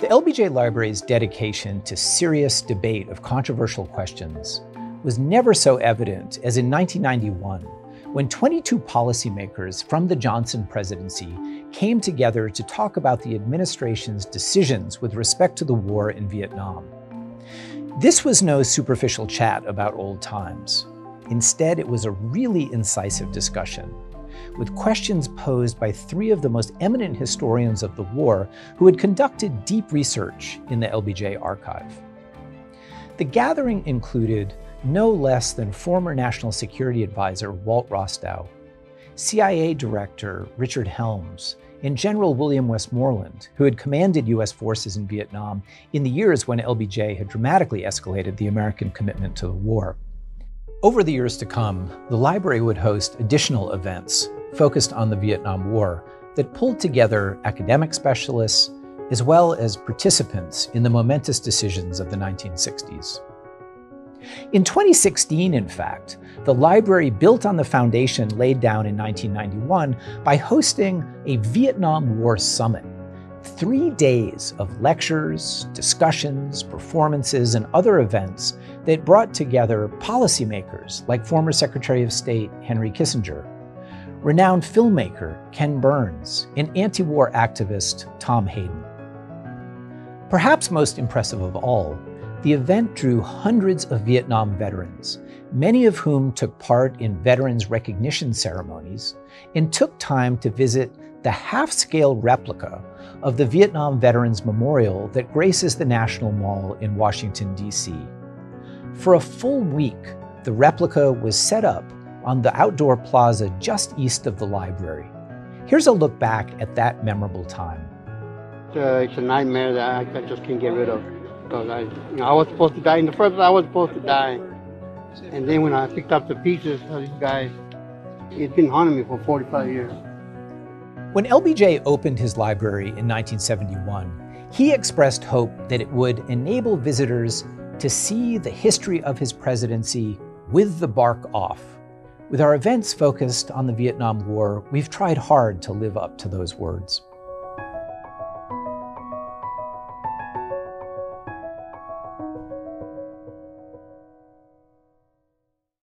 The LBJ Library's dedication to serious debate of controversial questions was never so evident as in 1991, when 22 policymakers from the Johnson presidency came together to talk about the administration's decisions with respect to the war in Vietnam. This was no superficial chat about old times. Instead, it was a really incisive discussion, with questions posed by three of the most eminent historians of the war who had conducted deep research in the LBJ archive. The gathering included no less than former National Security Advisor Walt Rostow, CIA Director Richard Helms, and General William Westmoreland, who had commanded U.S. forces in Vietnam in the years when LBJ had dramatically escalated the American commitment to the war. Over the years to come, the library would host additional events focused on the Vietnam War that pulled together academic specialists as well as participants in the momentous decisions of the 1960s. In 2016, in fact, the library built on the foundation laid down in 1991 by hosting a Vietnam War Summit. Three days of lectures, discussions, performances, and other events that brought together policymakers like former Secretary of State Henry Kissinger, renowned filmmaker Ken Burns, and anti war activist Tom Hayden. Perhaps most impressive of all the event drew hundreds of Vietnam veterans, many of whom took part in veterans recognition ceremonies and took time to visit the half scale replica of the Vietnam Veterans Memorial that graces the National Mall in Washington, D.C. For a full week, the replica was set up on the outdoor plaza just east of the library. Here's a look back at that memorable time. Uh, it's a nightmare that I just can't get rid of because I, you know, I was supposed to die. In the first, I was supposed to die, and then when I picked up the pieces of these guys, it's been haunting me for 45 years. When LBJ opened his library in 1971, he expressed hope that it would enable visitors to see the history of his presidency with the bark off. With our events focused on the Vietnam War, we've tried hard to live up to those words.